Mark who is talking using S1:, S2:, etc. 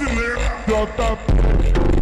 S1: in there.